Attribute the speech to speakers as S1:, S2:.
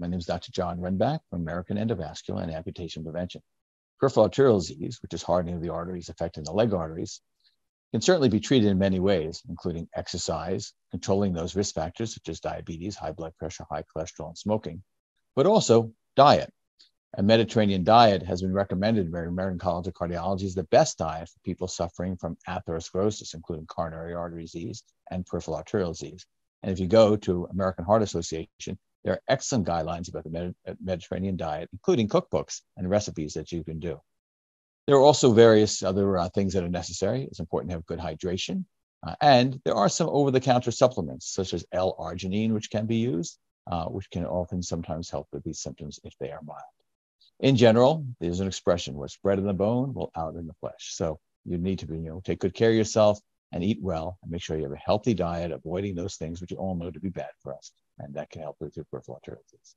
S1: name is Dr. John Rundback from American Endovascular and Amputation Prevention. Peripheral arterial disease, which is hardening of the arteries affecting the leg arteries, can certainly be treated in many ways, including exercise, controlling those risk factors such as diabetes, high blood pressure, high cholesterol, and smoking, but also diet. A Mediterranean diet has been recommended by the American College of Cardiology as the best diet for people suffering from atherosclerosis, including coronary artery disease and peripheral arterial disease. And if you go to American Heart Association, there are excellent guidelines about the Med- Mediterranean diet, including cookbooks and recipes that you can do. There are also various other uh, things that are necessary. It's important to have good hydration. Uh, and there are some over the counter supplements, such as L arginine, which can be used, uh, which can often sometimes help with these symptoms if they are mild. In general, there's an expression what's bred in the bone will out in the flesh. So you need to be, you know, take good care of yourself and eat well and make sure you have a healthy diet, avoiding those things which you all know to be bad for us. And that can help with your peripheral arterial disease.